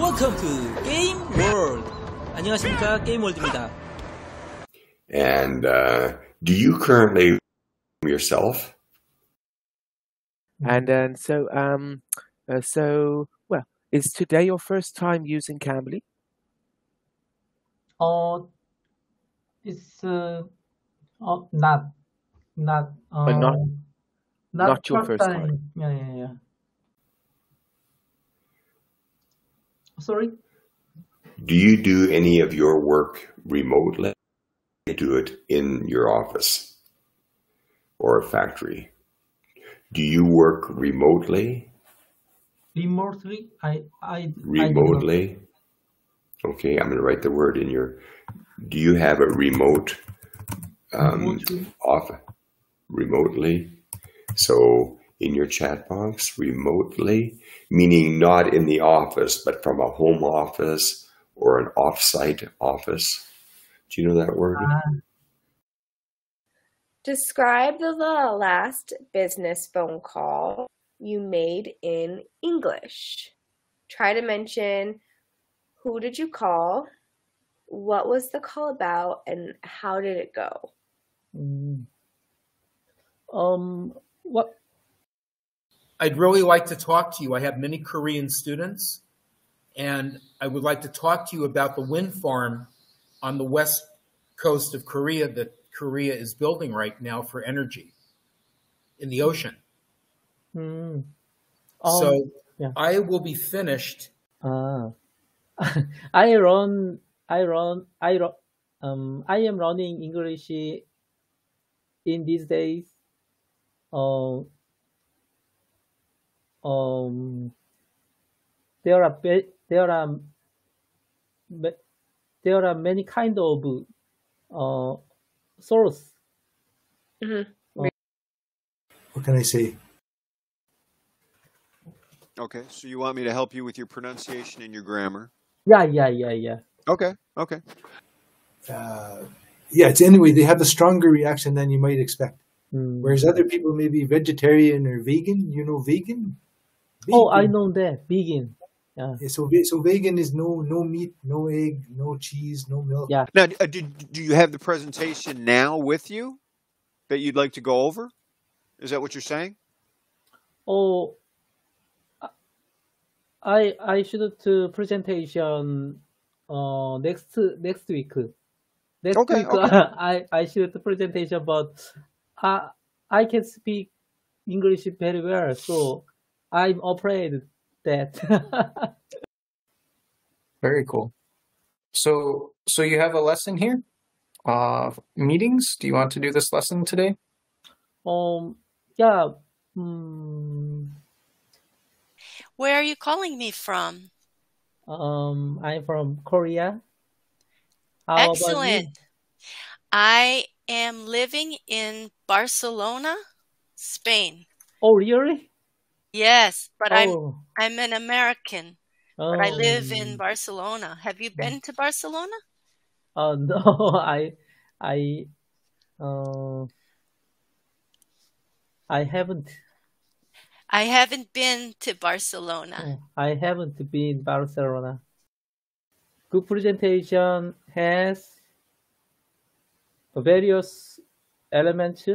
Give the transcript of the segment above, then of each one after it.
Welcome to Game World. 안녕하십니까 게임월드입니다. And uh, do you currently yourself? And then so um uh, so well, is today your first time using Cambly? Uh, it's uh, uh not not uh, But not- not, not your first time. Yeah, yeah, yeah. Sorry. Do you do any of your work remotely? Do it in your office or a factory? Do you work remotely? Remotely, I I I Remotely? Okay, I'm going to write the word in your. Do you have a remote um, off remotely? So in your chat box, remotely, meaning not in the office, but from a home office or an off-site office. Do you know that word? Ah, Describe the last business phone call you made in English. Try to mention who did you call, what was the call about, and how did it go? mm. Um, what? I'd really like to talk to you. I have many Korean students, and I would like to talk to you about the wind farm on the west coast of Korea that Korea is building right now for energy in the ocean. Mm. so Um, yeah. I will be finished. Ah, I run, I run, I run, um, I am running English in these days. Uh, um, there are be, there are ma- there are many kind of uh source. Mhm. What can I say? Okay, so you want me to help you with your pronunciation and your grammar? Yeah, yeah, yeah, yeah. Okay, okay. Uh, yeah, it's anyway. They have a stronger reaction than you might expect. Mm. Whereas other people may be vegetarian or vegan. You know, vegan. Oh, I know that. vegan. Yeah, Yeah, so so vegan is no no meat, no egg, no cheese, no milk. yeah. Now, uh, do, do you have the presentation now with you that you'd like to go over? Is that what you're saying? Oh, I I should do presentation uh next next week. Next Okay, week okay. I I should do presentation, but I I can speak English very well, so I'm afraid that. Very cool. So, so you have a lesson here? Uh, meetings? Do you want to do this lesson today? um yeah. Mm, Where are you calling me from? um, I'm from Korea. How? Excellent. I am living in Barcelona, Spain. Oh, really? Yes, but I'm Oh, I'm an American, but I live in um, Barcelona. Have you been to Barcelona? Uh, no, I, I, uh, I haven't, I haven't been to Barcelona. uh, I haven't been Barcelona. Good presentation has various elements.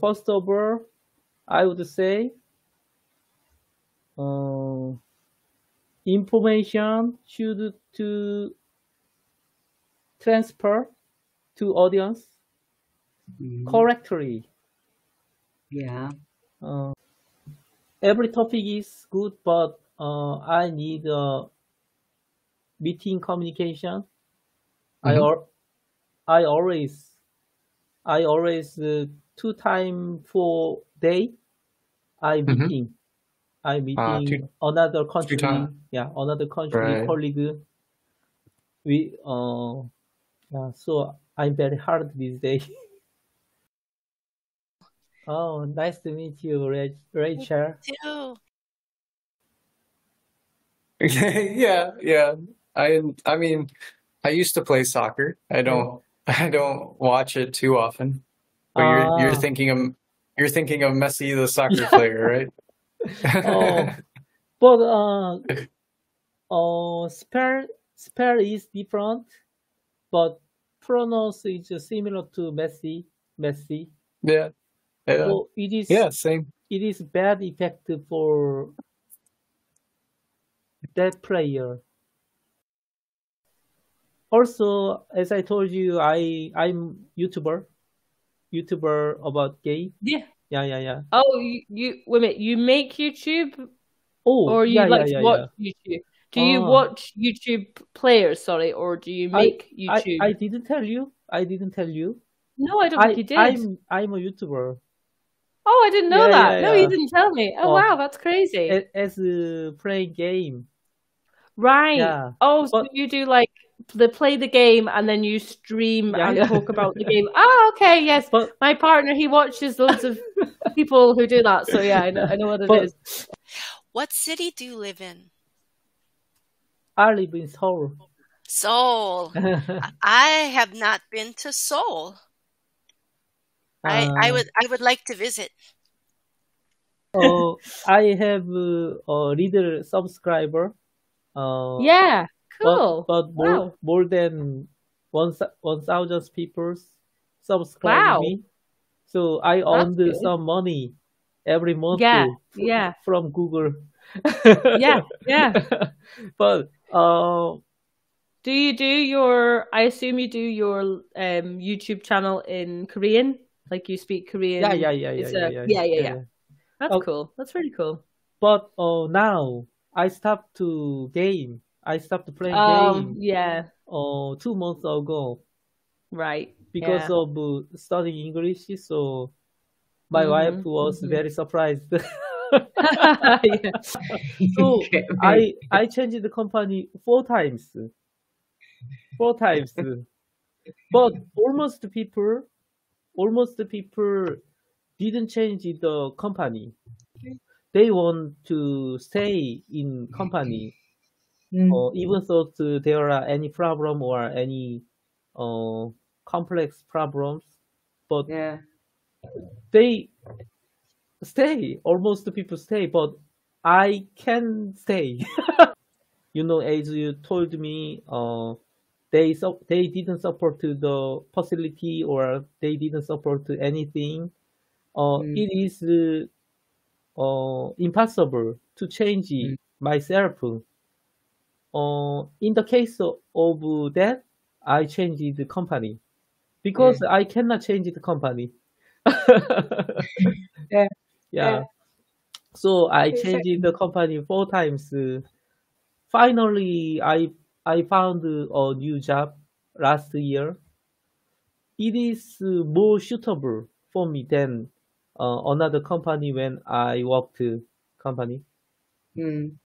First of all, I would say, uh, information should to transfer to audience Mhm. correctly. Yeah. Uh, every topic is good, but uh, I need uh, meeting communication. I Mhm. al- I always I always uh, two time for day I Mhm. meeting I Uh, meeting two, another country yeah another country Right. colleague we uh yeah so I'm very hard these days. Oh, nice to meet you, Rach- Rachel. Too. yeah, yeah. I, I mean, I used to play soccer. I don't, I don't watch it too often. But you're, you're Ah, thinking of, you're thinking of Messi, the soccer player, right? Oh, but uh, uh, spell spell is different, but pronounce is similar to Messi. Messi. Yeah. Yeah. So it is Yeah, same. it is bad effect for that player. Also, as I told you, I I'm YouTuber, YouTuber about game. Yeah. Yeah, yeah, yeah. Oh, you, you wait a minute. You make YouTube, Oh, or you yeah, like yeah, to yeah, watch. YouTube? Do you Ah. watch YouTube players? Sorry, or do you make I YouTube? I didn't tell you. I didn't tell you. no, I don't I think you did. I'm I'm a YouTuber. Oh, I didn't know that. No, you didn't tell me. Oh, Oh, wow, that's crazy. as uh, playing game. Right. Oh, so but you do like the play the game and then you stream yeah, and yeah. talk about the game. Ah, okay, yes. But My partner, he watches loads of people who do that. So yeah, I know, I know what it but is. What city do you live in? I live in Seoul. Seoul. I I have not been to Seoul. I I Uh, would I would like to visit. uh, I have uh, a little subscriber. Uh, Yeah, but cool. but more Wow. more than one one thousand people subscribe Wow. me. So I earned some money every month Yeah, yeah, from Google. yeah, yeah. but uh, Do you do your, I assume you do your um YouTube channel in Korean? Like you speak Korean? yeah, yeah, yeah, It's yeah, a, yeah, yeah, yeah, yeah, yeah. yeah. That's Oh, cool. That's really cool. but uh, now I stopped to game. I stopped playing Um, game yeah, uh, two months ago right. because Yeah. of uh, studying English. So my wife Mm-hmm. was Mm-hmm. very surprised. yeah. so Okay. I I changed the company four times, four times. But almost the people, almost the people didn't change the company. They want to stay in company, Mm. uh, even though to- there are any problem or any uh, complex problems. But Yeah. they stay. Almost the people stay, but I can stay. you know, as you told me, uh, they so they didn't support to the facility or they didn't support to anything. Uh, Mm. it is uh, uh, impossible to change Mm. myself. Uh, in the case of, that, I changed the company because I cannot change the company. Yeah. Yeah. So I changed the company four times. Finally, I I found a new job last year. It is more suitable for me than uh, another company when I worked company. Mm.